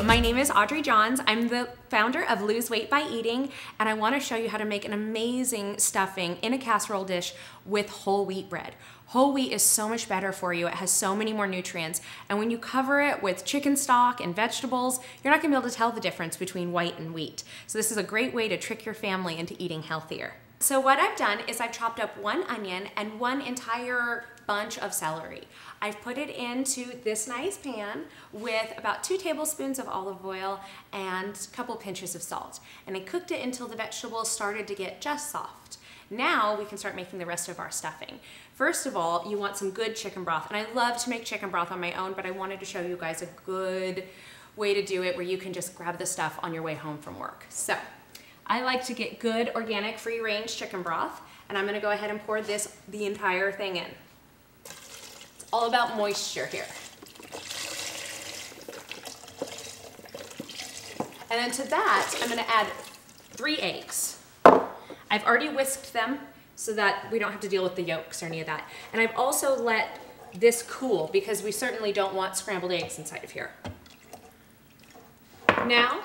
My name is Audrey Johns. I'm the founder of Lose Weight by Eating, and I want to show you how to make an amazing stuffing in a casserole dish with whole wheat bread. Whole wheat is so much better for you. It has so many more nutrients, and when you cover it with chicken stock and vegetables, you're not gonna be able to tell the difference between white and wheat. So this is a great way to trick your family into eating healthier. So what I've done is I've chopped up one onion and one entire bunch of celery. I've put it into this nice pan with about two tablespoons of olive oil and a couple pinches of salt. And I cooked it until the vegetables started to get just soft. Now we can start making the rest of our stuffing. First of all, you want some good chicken broth. And I love to make chicken broth on my own, but I wanted to show you guys a good way to do it where you can just grab the stuff on your way home from work. So I like to get good organic free range chicken broth and I'm gonna go ahead and pour this, the entire thing in. All about moisture here. And then to that, I'm gonna add three eggs. I've already whisked them so that we don't have to deal with the yolks or any of that. And I've also let this cool because we certainly don't want scrambled eggs inside of here. Now,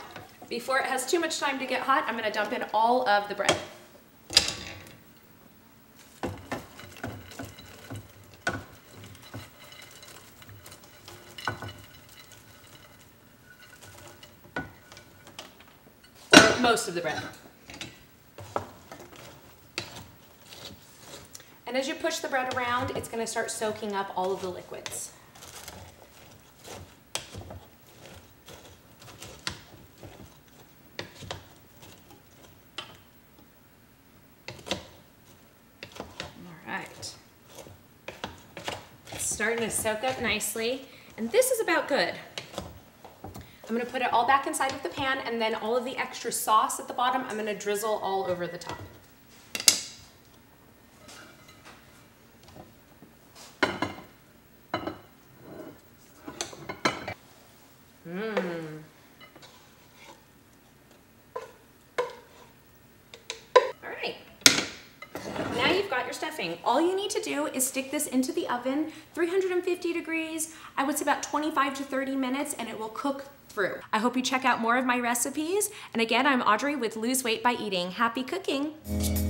before it has too much time to get hot, I'm gonna dump in all of the bread. Most of the bread. And as you push the bread around, it's gonna start soaking up all of the liquids. Alright. Starting to soak up nicely. And this is about good. I'm gonna put it all back inside of the pan and then all of the extra sauce at the bottom, I'm gonna drizzle all over the top. Mmm. Your stuffing. All you need to do is stick this into the oven, 350 degrees, I would say about 25 to 30 minutes, and it will cook through. I hope you check out more of my recipes. And again, I'm Audrey with Lose Weight by Eating. Happy cooking.